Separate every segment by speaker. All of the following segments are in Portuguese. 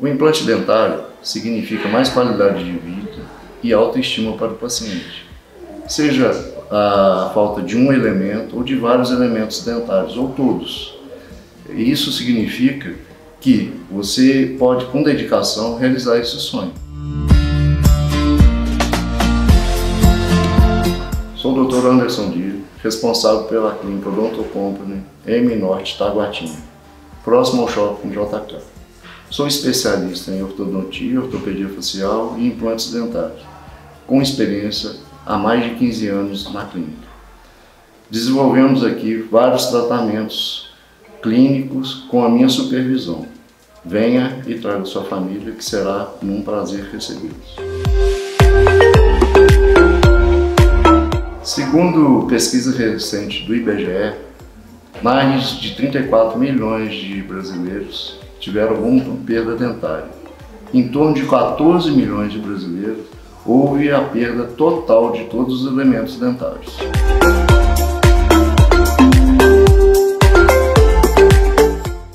Speaker 1: O implante dentário significa mais qualidade de vida e autoestima para o paciente, seja a falta de um elemento ou de vários elementos dentários, ou todos. Isso significa que você pode, com dedicação, realizar esse sonho. Sou o Dr. Anderson Diro, responsável pela clínica Odonto Company M Norte Taguatinga, próximo ao shopping JK. Sou especialista em ortodontia, ortopedia facial e implantes dentários, com experiência há mais de 15 anos na clínica. Desenvolvemos aqui vários tratamentos clínicos com a minha supervisão. Venha e traga sua família, que será um prazer recebê-los. Segundo pesquisa recente do IBGE, mais de 34 milhões de brasileiros tiveram alguma perda dentária. Em torno de 14 milhões de brasileiros houve a perda total de todos os elementos dentários.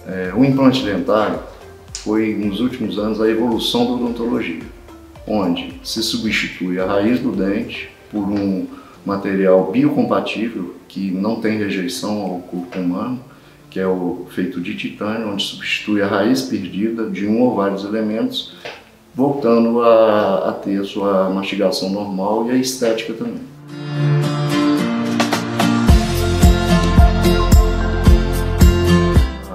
Speaker 1: É, o implante dentário foi, nos últimos anos, a evolução da odontologia, onde se substitui a raiz do dente por um material biocompatível que não tem rejeição ao corpo humano que é o feito de titânio, onde substitui a raiz perdida de um ou vários elementos, voltando a, a ter a sua mastigação normal e a estética também.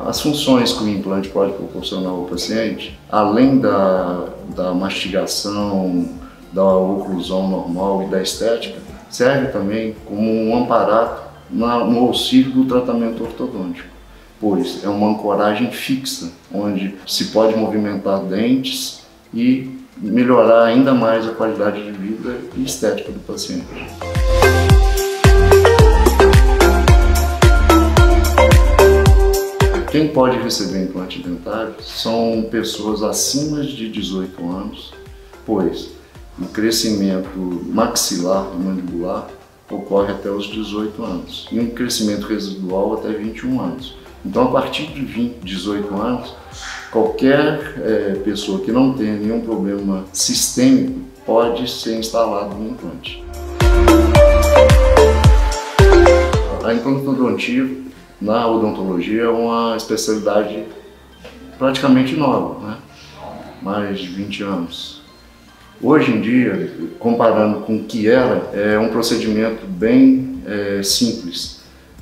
Speaker 1: As funções que o implante pode proporcionar ao paciente, além da, da mastigação, da oclusão normal e da estética, serve também como um amparato no auxílio do tratamento ortodôntico pois é uma ancoragem fixa, onde se pode movimentar dentes e melhorar ainda mais a qualidade de vida e estética do paciente. Quem pode receber implante dentário são pessoas acima de 18 anos, pois o crescimento maxilar e mandibular ocorre até os 18 anos e um crescimento residual até 21 anos. Então, a partir de 20, 18 anos, qualquer é, pessoa que não tenha nenhum problema sistêmico pode ser instalado um implante. A implantodontia na odontologia é uma especialidade praticamente nova, né? mais de 20 anos. Hoje em dia, comparando com o que era, é um procedimento bem é, simples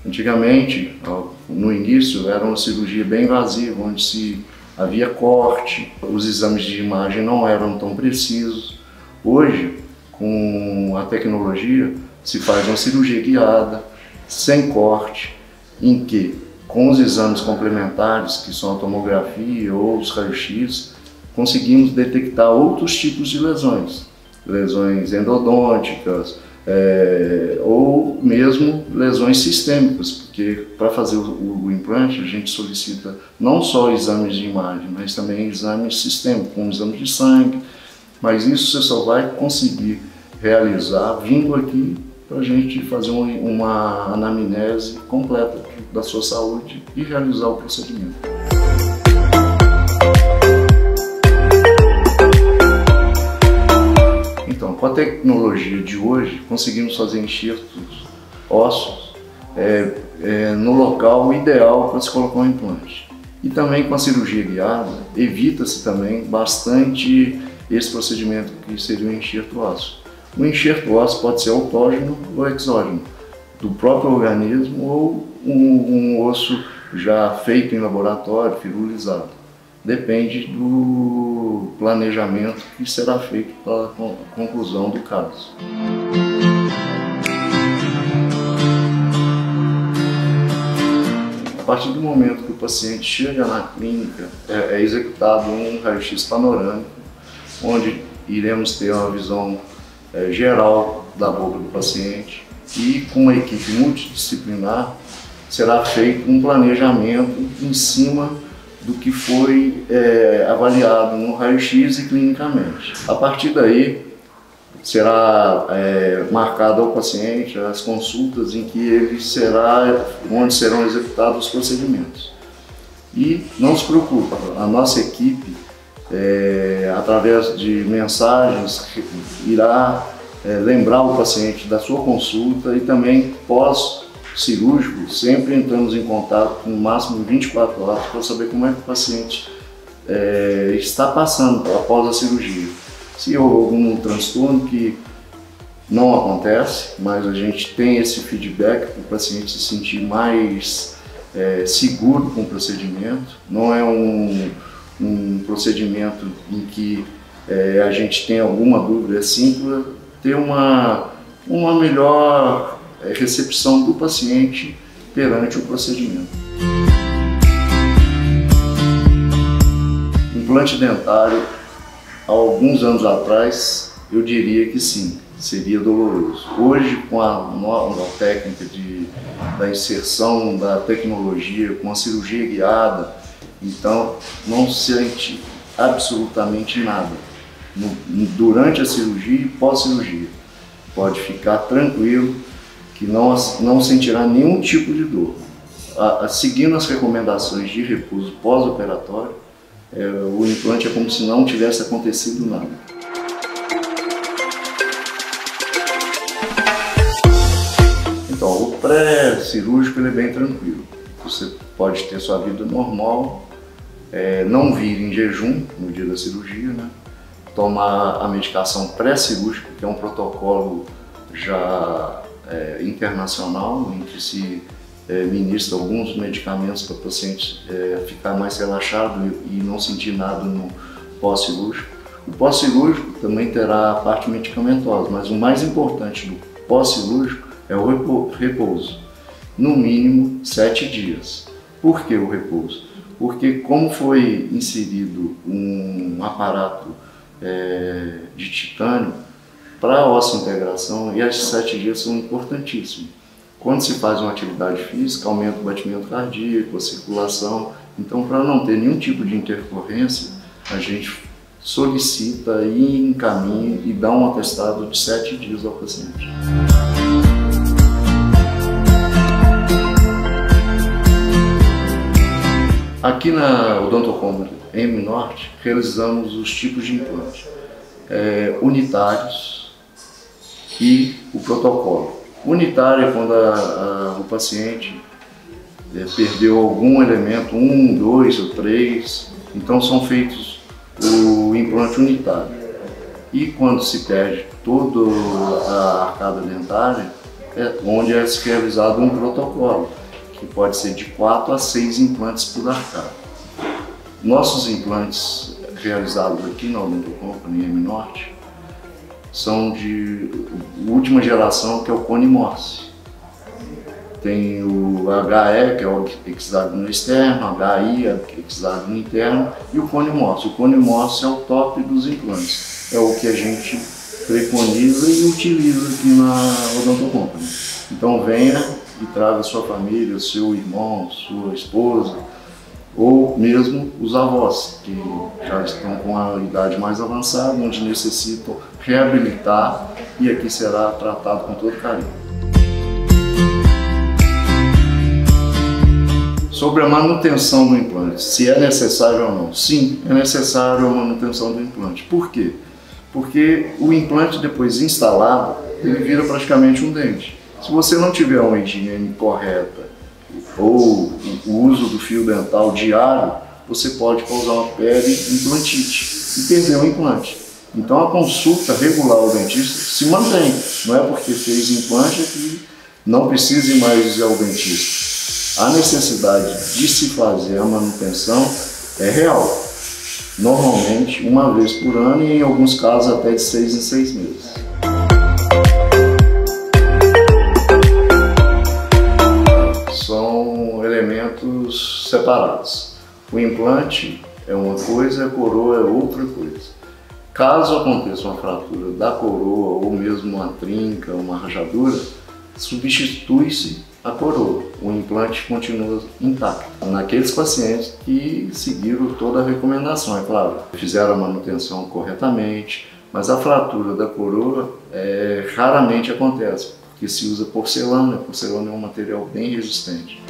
Speaker 1: Antigamente, no início, era uma cirurgia bem invasiva, onde se havia corte, os exames de imagem não eram tão precisos. Hoje, com a tecnologia, se faz uma cirurgia guiada, sem corte, em que, com os exames complementares, que são a tomografia ou os raios-x, conseguimos detectar outros tipos de lesões, lesões endodônticas, é, ou mesmo lesões sistêmicas, porque para fazer o, o, implante a gente solicita não só exames de imagem, mas também exames sistêmicos, como exames de sangue, mas isso você só vai conseguir realizar vindo aqui para a gente fazer uma, uma anamnese completa da sua saúde e realizar o procedimento. Tecnologia de hoje, conseguimos fazer enxertos ósseos é, é, no local ideal para se colocar um implante. E também com a cirurgia guiada, evita-se também bastante esse procedimento que seria o enxerto ósseo. O enxerto ósseo pode ser autógeno ou exógeno, do próprio organismo ou um, um osso já feito em laboratório, firulizado depende do planejamento que será feito para a conclusão do caso. A partir do momento que o paciente chega na clínica, é, é executado um raio-x panorâmico, onde iremos ter uma visão é, geral da boca do paciente e com uma equipe multidisciplinar será feito um planejamento em cima do que foi é, avaliado no raio-x e clinicamente. A partir daí, será é, marcado ao paciente as consultas em que ele será, onde serão executados os procedimentos. E não se preocupe, a nossa equipe é, através de mensagens, irá é, lembrar o paciente da sua consulta e também pós-cirúrgico, sempre entramos em contato com no máximo 24 horas para saber como é que o paciente é, está passando após a cirurgia. Se houve algum transtorno que não acontece, mas a gente tem esse feedback para o paciente se sentir mais é, seguro com o procedimento. Não é um, um procedimento em que é, a gente tem alguma dúvida, é simples ter uma, uma melhor recepção do paciente perante o procedimento. Implante dentário, há alguns anos atrás, eu diria que sim, seria doloroso. Hoje, com a nova técnica de, da inserção da tecnologia, com a cirurgia guiada, então não sente absolutamente nada no, durante a cirurgia e pós-cirurgia. Pode ficar tranquilo que não, não sentirá nenhum tipo de dor. A, a, seguindo as recomendações de repouso pós-operatório, é, o implante é como se não tivesse acontecido nada. Então, o pré-cirúrgico é bem tranquilo. Você pode ter sua vida normal, é, não vir em jejum no dia da cirurgia, né? tomar a medicação pré-cirúrgica, que é um protocolo já é, internacional, em que se é, ministra alguns medicamentos para o paciente é, ficar mais relaxado e, e não sentir nada no pós-cirúrgico. O pós-cirúrgico também terá a parte medicamentosa, mas o mais importante do pós-cirúrgico é o repouso, no mínimo sete dias. Por que o repouso? Porque como foi inserido um aparato é, de titânio para a integração e as sete dias são importantíssimos. Quando se faz uma atividade física, aumenta o batimento cardíaco, a circulação. Então, para não ter nenhum tipo de intercorrência, a gente solicita e encaminha e dá um atestado de sete dias ao paciente. Aqui na Odontocom M Norte, realizamos os tipos de implante é, unitários e o protocolo. Unitário é quando a, a, o paciente é, perdeu algum elemento, um, dois ou três, então são feitos o implante unitário. E quando se perde toda a arcada dentária, é onde é realizado um protocolo que pode ser de 4 a 6 implantes por arcada. Nossos implantes realizados aqui na Odonto Company M Norte são de última geração, que é o cone Morse. Tem o HE, que é o hexágono externo, HI, é o hexágono interno, e o cone Morse. O cone Morse é o top dos implantes. É o que a gente preconiza e utiliza aqui na Odonto Company. Então venha e traga sua família, seu irmão, sua esposa, ou mesmo os avós, que já estão com a idade mais avançada, onde necessitam reabilitar e aqui será tratado com todo carinho. Sobre a manutenção do implante, se é necessário ou não. Sim, é necessário a manutenção do implante. Por quê? Porque o implante depois instalado, ele vira praticamente um dente. Se você não tiver uma higiene correta ou o uso do fio dental diário, você pode causar uma pele implantite e perder o implante. Então a consulta regular ao dentista se mantém. Não é porque fez implante que não precise mais ir ao dentista. A necessidade de se fazer a manutenção é real. Normalmente uma vez por ano e em alguns casos até de seis em seis meses. Separados. O implante é uma coisa, a coroa é outra coisa. Caso aconteça uma fratura da coroa ou mesmo uma trinca, uma rachadura, substitui-se a coroa. O implante continua intacto. Naqueles pacientes que seguiram toda a recomendação, é claro, fizeram a manutenção corretamente, mas a fratura da coroa é, raramente acontece, porque se usa porcelana, porcelana é um material bem resistente.